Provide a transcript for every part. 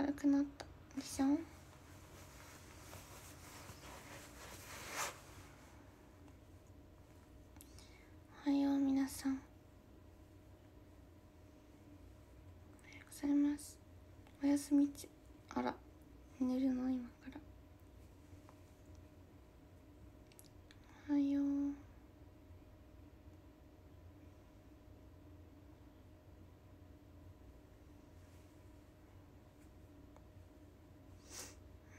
軽くなったでしょ？おはよう皆さん。おはようございます。おやすみち。あら寝るの今からおはよう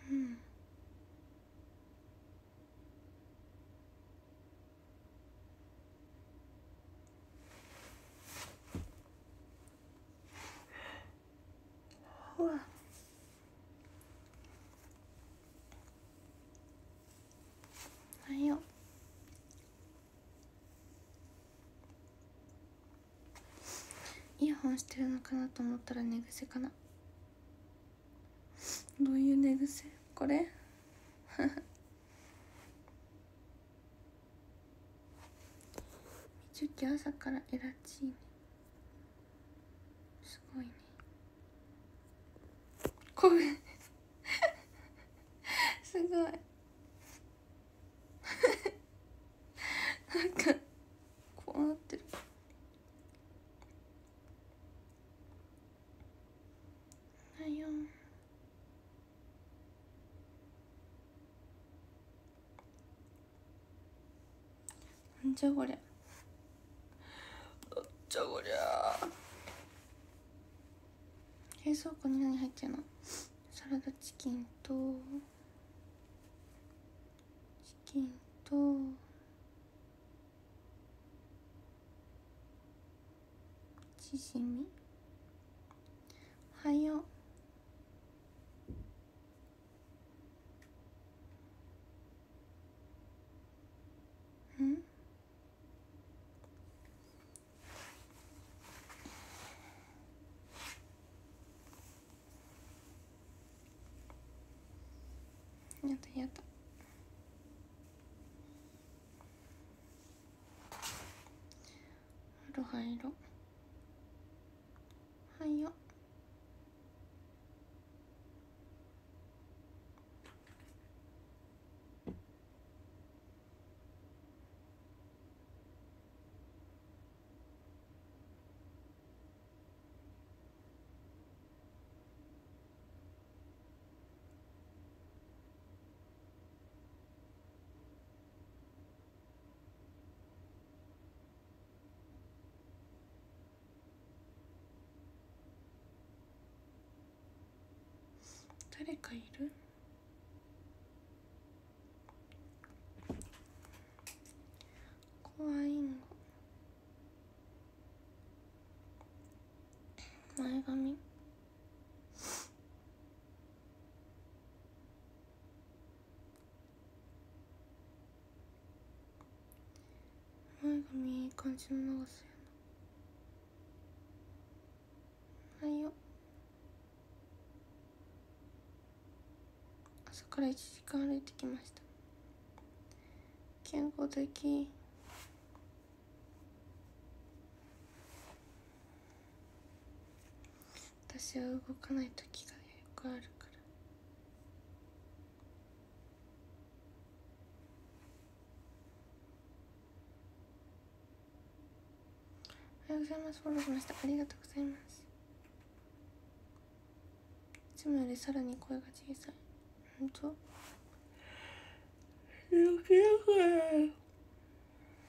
うんうわおはようイヤホンしてるのかなと思ったら寝癖かな。どういう寝癖？これ？みちゅき朝からエラチーニすごいね。これすごいなんかこうなってるおはようなんじゃこりゃなんじゃこりゃ冷蔵庫に何入ってるの？サラダチキンとチキンとチヂミ？おはよ。うんやだやだ。風呂入ろうはいよ誰かいる？怖いん前髪？前髪いい感じの長さやなはいよ朝から1時間歩いてきました。健康的。私は動かない時がよくあるから。おはようございます。フォローしました。ありがとうございます。いつもよりさらに声が小さい。本当？余計か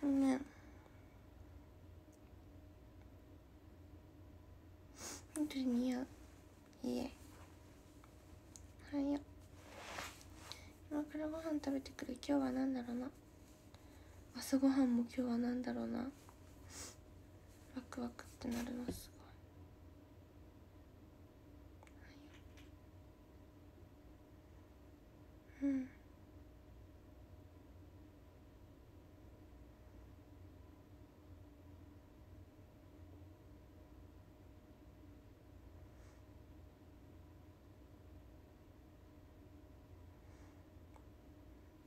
ごめん。本当に似合う。いえ。はいよ今からご飯食べてくる今日は何だろうな。朝ごはんも今日は何だろうな。ワクワクってなるのすごいうん。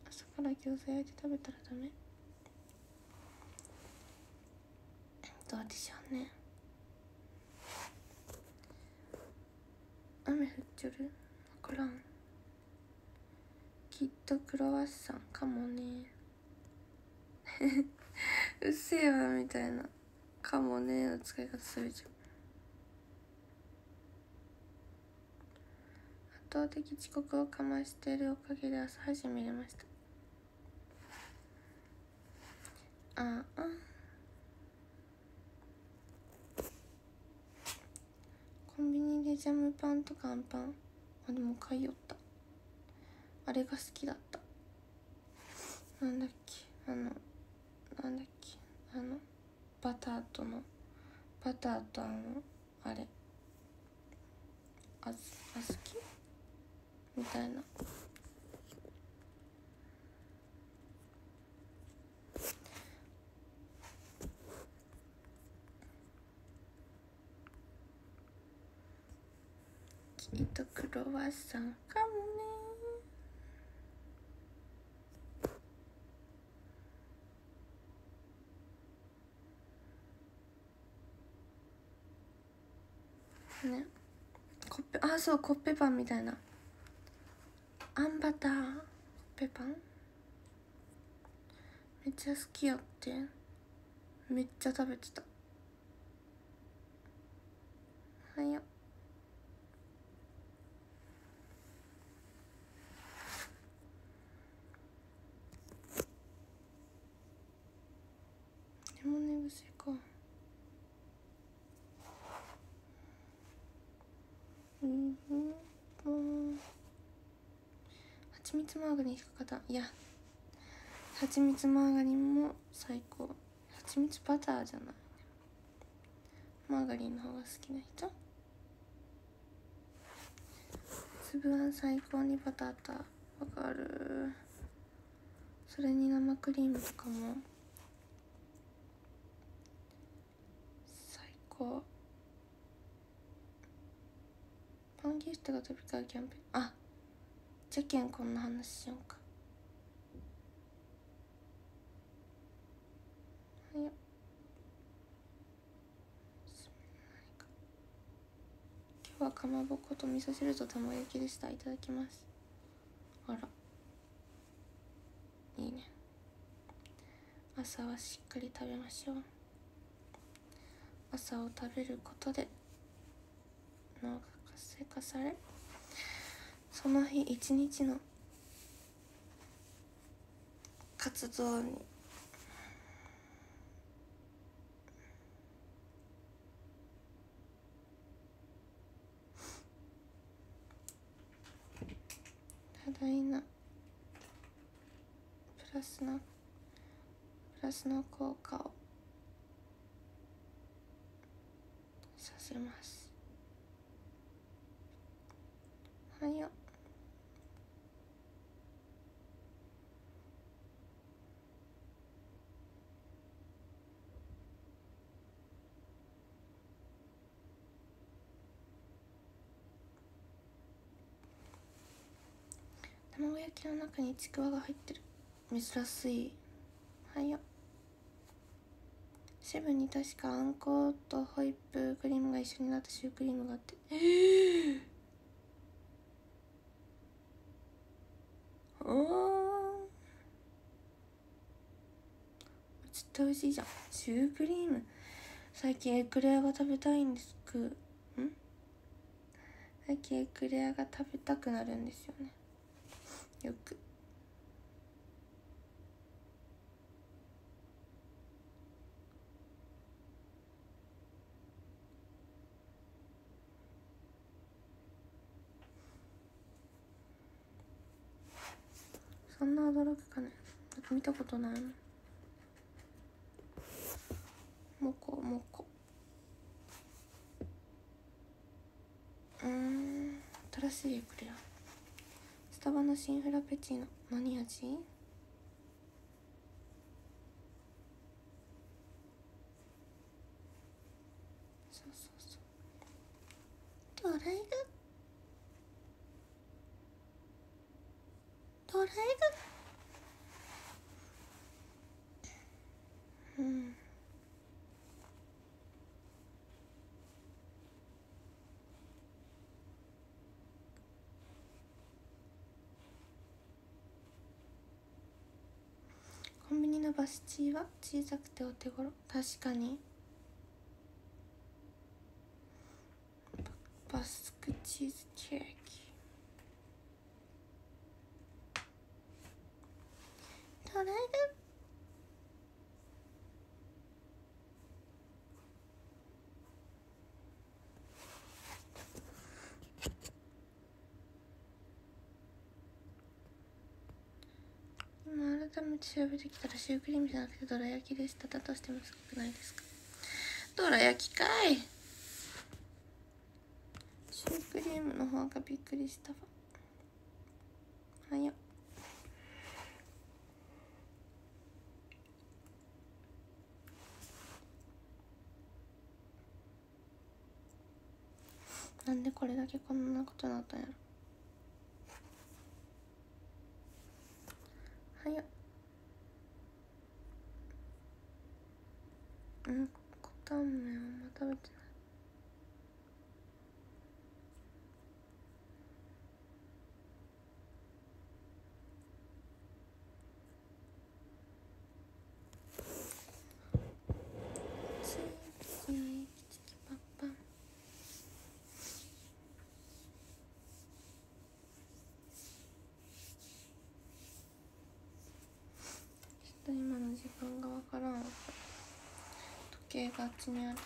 朝から餃子焼いて食べたらダメ？どうでしょうね。雨降っちょる？わからん。きっとクロワッサンかもね。うっせえわみたいなかもねの使い方するじゃん。圧倒的遅刻をかましてるおかげで朝始めれました。ああ。コンビニでジャムパンとかアンパン。あでも買いよった。あれが好きだった。なんだっけ？あのなんだっけ？あのバターとのバターとあのあれ。あずあずき？みたいな。きっとクロワッサンかもねね。コッペあそうコッペパンみたいな。あんバターコッペパン？めっちゃ好きやって。めっちゃ食べてた。はやでも寝癖かうんうん蜂蜜マーガリンしか勝たいや。蜂蜜マーガリンも最高。蜂蜜バターじゃない。マーガリンの方が好きな人。粒あん最高にバターたわかる。それに生クリームとかも最高。ンギフトが飛び交うキャンペーン。あじゃけんこんな話しようか。はいよ。今日はかまぼこと味噌汁と卵焼きでした。いただきます。あら。いいね。朝はしっかり食べましょう。朝を食べることで脳が活性化されその日一日の活動に多大なプラスなプラスの効果をさせます。はよ卵焼きの中にちくわが入ってる。珍しい。はよセブンに確かあんことホイップクリームが一緒になったシュークリームがあって。えー、おちょっと美味しいじゃん。シュークリーム。最近エクレアが食べたいんですく。ん？最近エクレアが食べたくなるんですよね。よく。そんな驚くかね。見たことない。のもこもこうん。新しいエクレア。スタバの新フラペチーノ。何味？うんコンビニのバスチーは小さくてお手頃。確かに。バスクチーズ。トライブ今改めて調べてきたらシュークリームじゃなくてどら焼きでしただとしてもすごくないですかどら焼きかいシュークリームの方がびっくりしたわはやなんでこれだけこんなことになったんやろ。はやうんコタン麺あんま食べてないチーキチキパッパンちょっと今の時間がわからんわ時計があっちにある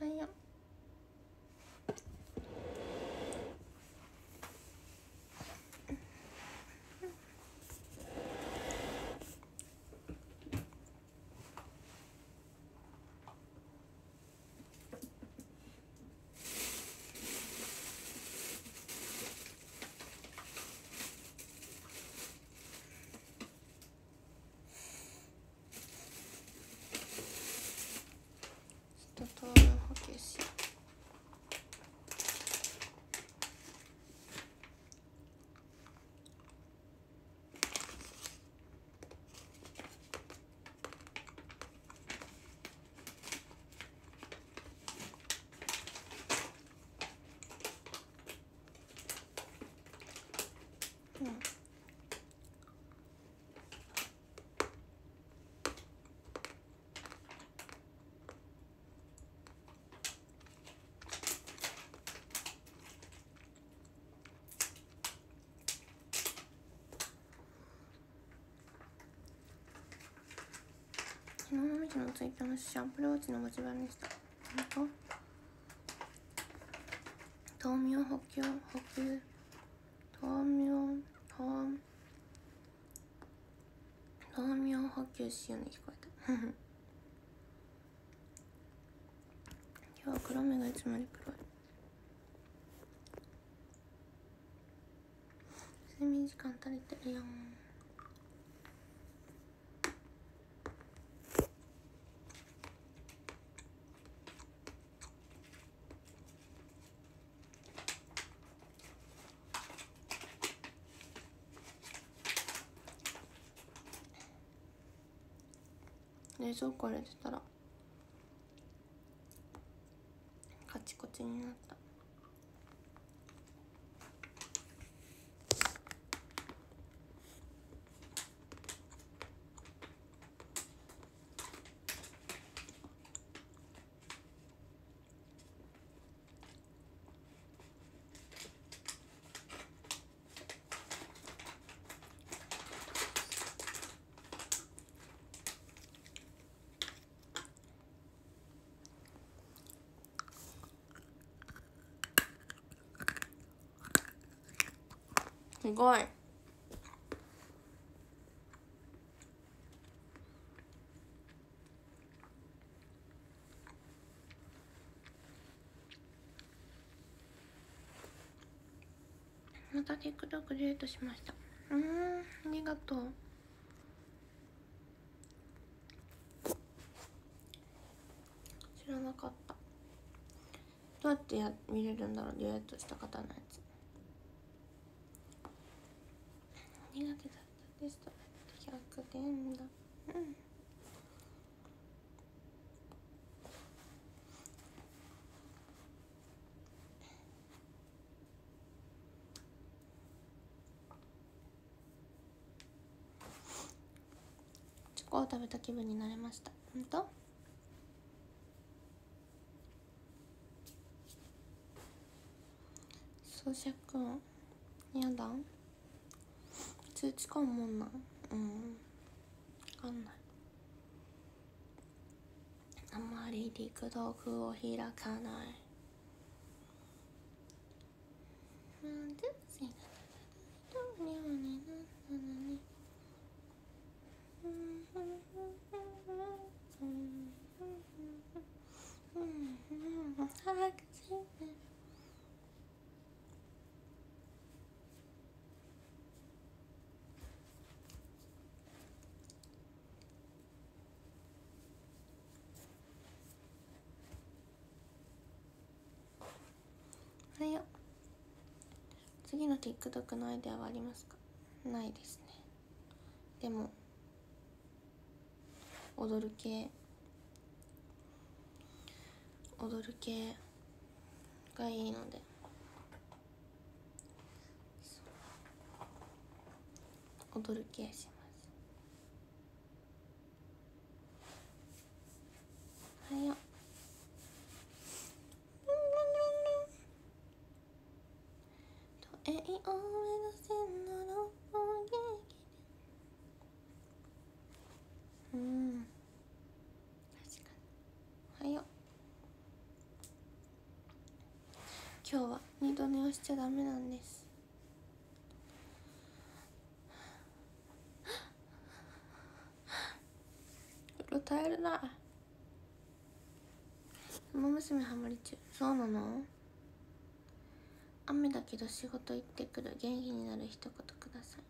はいよ一通り補給しよううん昨日のみきのツイッターのシャンプルウォッチの文字盤でした。本当豆苗補給補給豆苗豆豆苗補給しように聞こえた今日は黒目がいつもより黒い睡眠時間足りてるやん冷蔵庫入れてたらカチコチになった。すごい。また TikTok デートしました。うんありがとう。知らなかった。どうやってや見れるんだろう？デュエットした方のやつ。でした100点だ。うん。チョコを食べた気分になれました。本当？咀嚼音やだ。通知かもんなうん。分かんない。あまり陸道具を開かない。なん。でせなどにゃねななねうんうんうんうんうんうん早くせねはいよ次の TikTok のアイデアはありますか？ないですね。でも踊る系踊る系がいいので。踊る系します。はいよ都営を目指せんならお元気でうん確かにはいよ今日は二度寝をしちゃダメなんです。歌えるな。馬娘ハマり中。そうなの？雨だけど仕事行ってくる。元気になる一言ください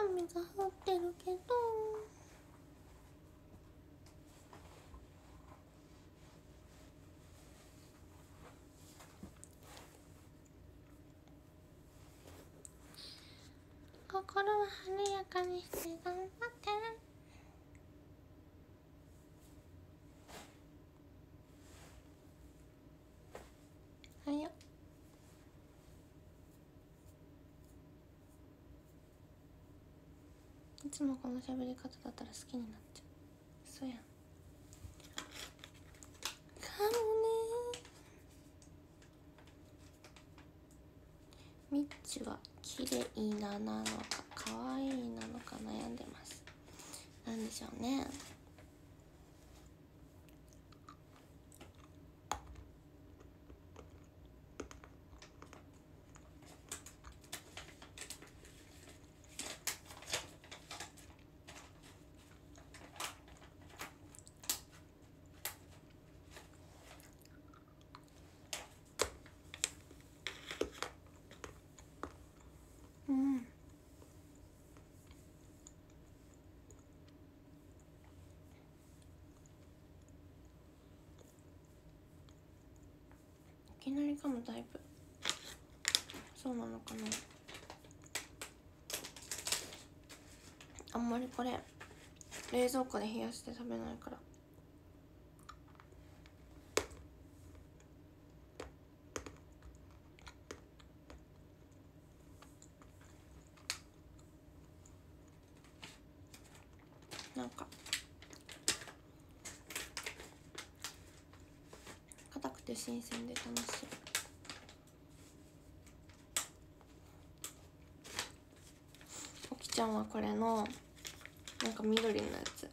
雨が降ってるけど心は晴れやかにして頑張って。はいよ。いつもこの喋り方だったら好きになっちゃう。そうやん。かもね。みっちは綺麗ななのか可愛いなのか悩んでます。なんでしょうねうんいきなり噛むタイプ。そうなのかな。あんまりこれ冷蔵庫で冷やして食べないからなんかって新鮮で楽しい。おきちゃんはこれのなんか緑のやつ。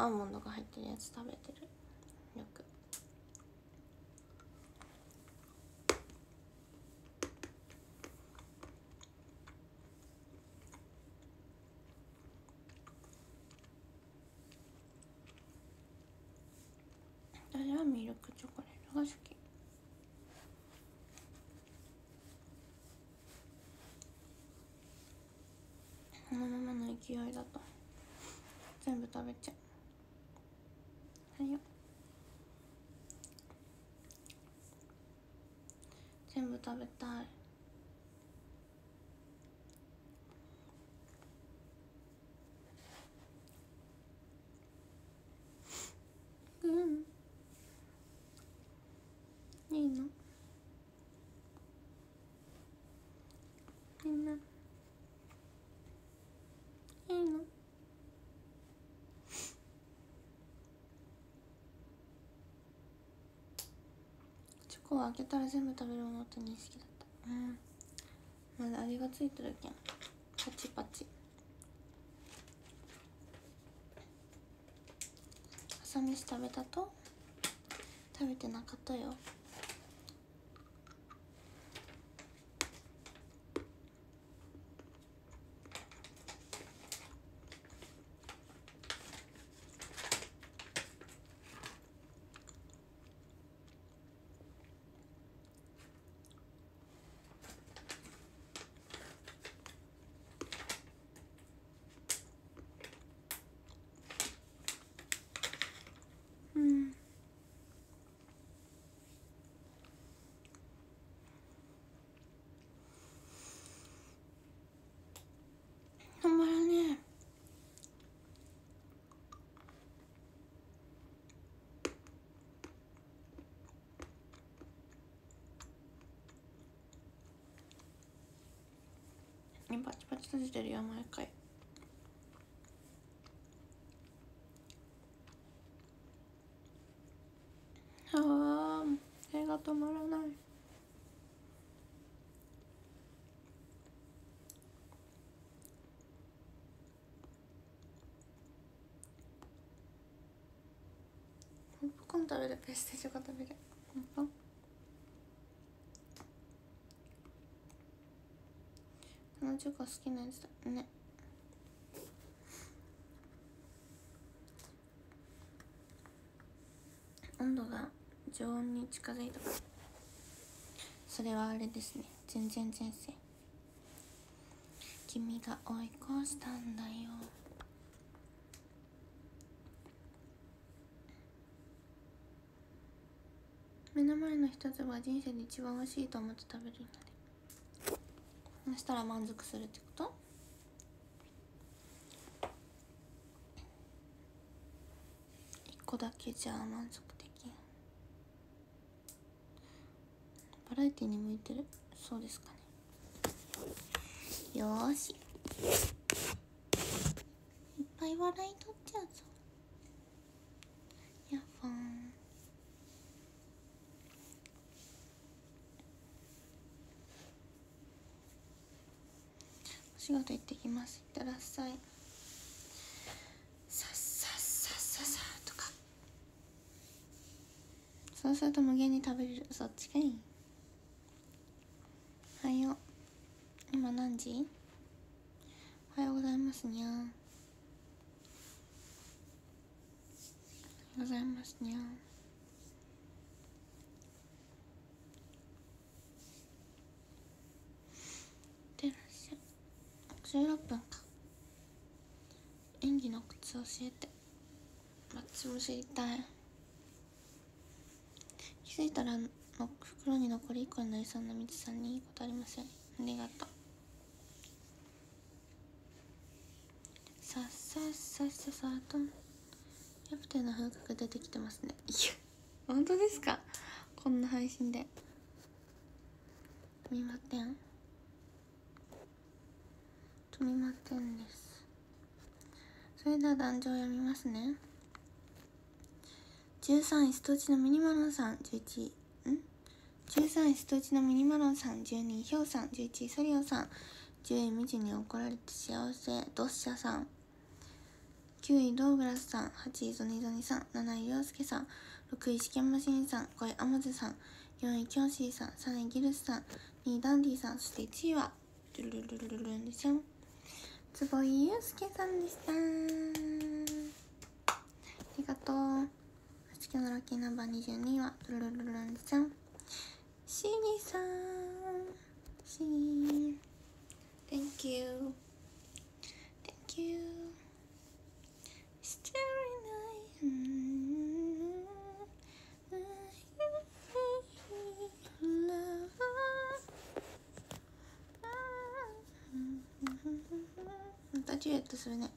アーモンドが入ってるやつ食べてるよく私はミルクチョコレートが好きこの匂いだと。全部食べちゃう。はいよ。全部食べたい。こは開けたら全部食べるものと認識だった。うん。まだ味がついてるけん。パチパチ。朝飯食べたと？食べてなかったようんたまらねえパチパチ閉じてるよ毎回。ああ手が止まらない。ポップコーン食べるペステージョが食べる本当この中華好きなやつだね。温度が常温に近づいた。からそれはあれですね。全然前世君が追い越したんだよ。目の前の一つが人生で一番美味しいと思って食べるんだね。そしたら満足するってこと？一個だけじゃ満足できん。バラエティに向いてる？そうですかね。よし。いっぱい笑い取っちゃうぞ。やっほーんお仕事行ってきます。いってらっしゃいさっさっさっさっさとか。そうすると無限に食べれる。そっちがい。いはよ今何時？おはようございますにゃーおはようございますにゃーいってらっしゃい16分か演技のコツ教えて。マッチも知りたい。気づいたらの袋に残り1個になりそうなみちさんにいいことありません。ありがとう。さっさっさっささと。キャプテンの風格出てきてますね。いや本当ですか？こんな配信で。みません？すみませんです。それでは壇上読みますね。13位ストーチのミニマロンさん11位。ん？13位ストチのミニマロンさん12位ヒョウさん11位ソリオさん。10位ミジに怒られて幸せドッシャさん。9位ドーグラスさん8位ゾニゾニさん。7位リョウスケさん。6位試験マシンさん5位アモズさん。4位キョンシーさん3位ギルスさん。2位ダンディさん。そして1位はルルルルルルルンでしょ坪井祐介さんでした。ありがとう。今日のラッキーナンバー22位はルルルルンちゃんシギさん。シギ Thank you Thank you Starry night love またデュエットするね。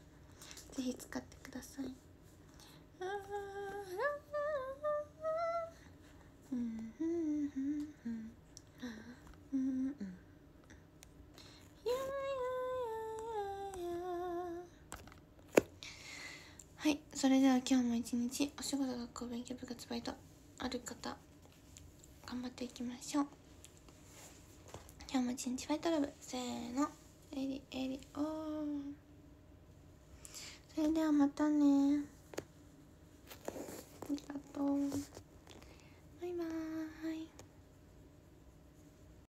ぜひ使ってください。はいそれでは今日も一日お仕事学校勉強部活バイトある方頑張っていきましょう今日も一日ファイトラブせーのエリエリオーそれではまたね。ありがとう。